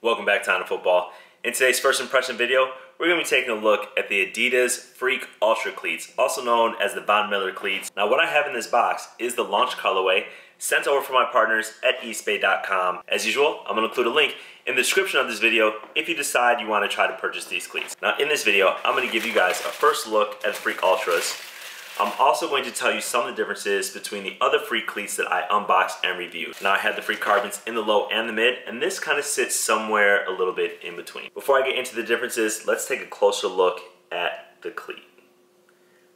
Welcome back to I Know Football. In today's first impression video, we're going to be taking a look at the Adidas Freak Ultra Cleats, also known as the Von Miller Cleats. Now what I have in this box is the launch colorway sent over from my partners at eastbay.com. As usual, I'm going to include a link in the description of this video if you decide you want to try to purchase these cleats. Now in this video, I'm going to give you guys a first look at the Freak Ultras I'm also going to tell you some of the differences between the other Freak cleats that I unboxed and reviewed. Now I had the Freak Carbons in the low and the mid, and this kind of sits somewhere a little bit in between. Before I get into the differences, let's take a closer look at the cleat.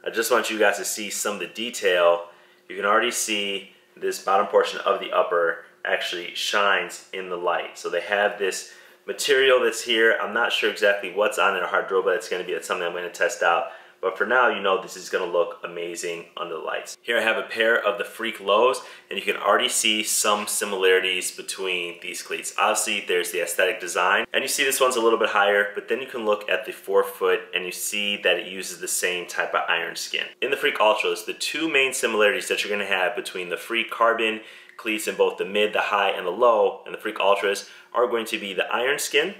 I just want you guys to see some of the detail. You can already see this bottom portion of the upper actually shines in the light. So they have this material that's here. I'm not sure exactly what's on it or hard drill, but it's gonna be something I'm gonna test out. But for now, you know this is gonna look amazing under the lights. Here I have a pair of the Freak Lows, and you can already see some similarities between these cleats. Obviously, there's the aesthetic design, and you see this one's a little bit higher, but then you can look at the forefoot and you see that it uses the same type of iron skin. In the Freak Ultras, the two main similarities that you're gonna have between the Freak Carbon cleats in both the mid, the high, and the low, and the Freak Ultras are going to be the iron skin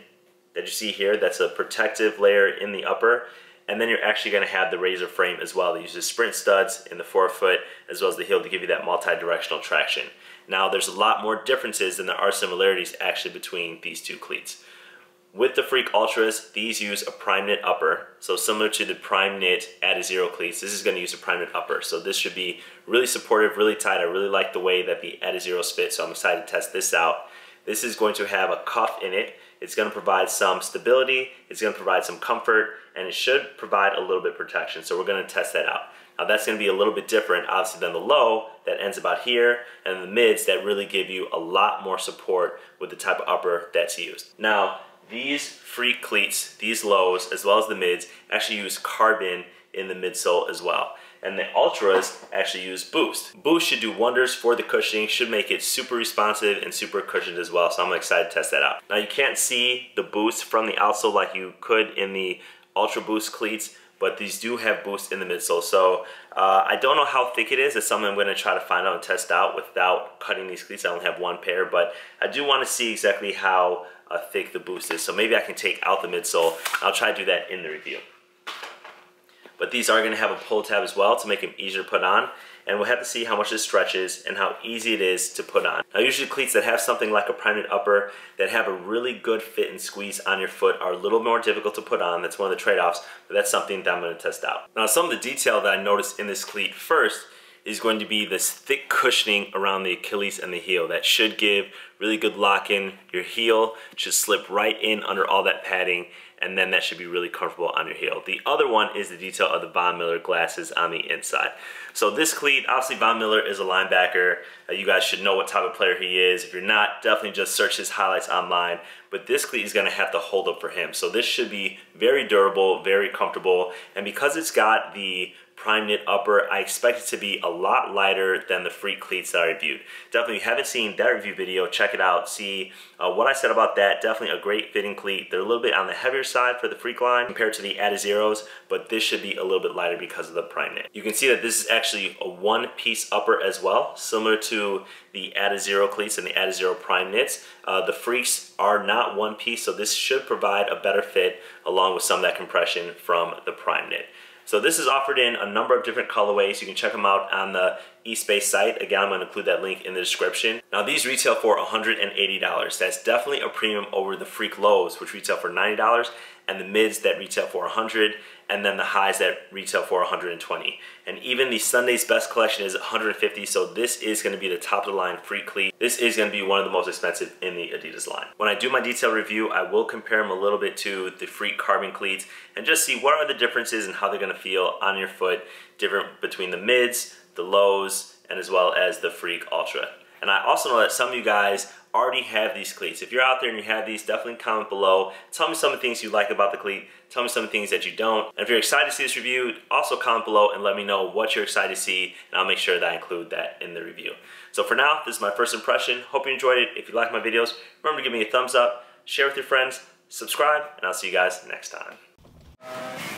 that you see here, that's a protective layer in the upper, and then you're actually going to have the razor frame as well that uses sprint studs in the forefoot as well as the heel to give you that multi-directional traction. Now there's a lot more differences than there are similarities actually between these two cleats. With the Freak Ultras, these use a prime knit upper. So similar to the prime knit Adizero cleats, this is gonna use a prime knit upper. So this should be really supportive, really tight. I really like the way that the Adizeros fit, so I'm excited to test this out. This is going to have a cuff in it it's going to provide some stability, it's going to provide some comfort, and it should provide a little bit protection. So we're going to test that out. Now that's going to be a little bit different obviously than the low that ends about here and the mids that really give you a lot more support with the type of upper that's used. Now these Freak cleats, these lows as well as the mids actually use carbon in the midsole as well and the Ultras actually use Boost. Boost should do wonders for the cushioning, should make it super responsive and super cushioned as well, so I'm excited to test that out. Now you can't see the Boost from the outsole like you could in the Ultra Boost cleats, but these do have boost in the midsole. So uh, I don't know how thick it is. It's something I'm gonna try to find out and test out without cutting these cleats. I only have one pair, but I do wanna see exactly how uh, thick the boost is. So maybe I can take out the midsole. I'll try to do that in the review but these are gonna have a pull tab as well to make them easier to put on and we'll have to see how much it stretches and how easy it is to put on. Now usually cleats that have something like a prime upper that have a really good fit and squeeze on your foot are a little more difficult to put on. That's one of the trade-offs, but that's something that I'm gonna test out. Now some of the detail that I noticed in this cleat first is going to be this thick cushioning around the Achilles and the heel that should give really good lock in. Your heel should slip right in under all that padding and then that should be really comfortable on your heel. The other one is the detail of the Von Miller glasses on the inside. So this cleat, obviously Von Miller is a linebacker. Uh, you guys should know what type of player he is. If you're not, definitely just search his highlights online. But this cleat is gonna have to hold up for him. So this should be very durable, very comfortable. And because it's got the prime knit upper. I expect it to be a lot lighter than the Freak cleats that I reviewed. Definitely, if you haven't seen that review video, check it out. See uh, what I said about that. Definitely a great fitting cleat. They're a little bit on the heavier side for the Freak line compared to the Adizeros, but this should be a little bit lighter because of the prime knit. You can see that this is actually a one piece upper as well, similar to the Adizero cleats and the Adizero prime knits. Uh, the Freaks are not one piece, so this should provide a better fit along with some of that compression from the prime knit. So this is offered in a number of different colorways. You can check them out on the Eastbay site. Again, I'm gonna include that link in the description. Now these retail for $180. That's definitely a premium over the Freak Lows, which retail for $90 and the mids that retail for 100 and then the highs that retail for 120 and even the Sunday's best collection is 150 so this is going to be the top of the line Freak cleat this is going to be one of the most expensive in the Adidas line. When I do my detailed review I will compare them a little bit to the Freak carbon cleats and just see what are the differences and how they're going to feel on your foot different between the mids the lows and as well as the Freak Ultra. And I also know that some of you guys already have these cleats. If you're out there and you have these, definitely comment below. Tell me some of the things you like about the cleat. Tell me some of the things that you don't. And if you're excited to see this review, also comment below and let me know what you're excited to see, and I'll make sure that I include that in the review. So for now, this is my first impression. Hope you enjoyed it. If you like my videos, remember to give me a thumbs up, share with your friends, subscribe, and I'll see you guys next time.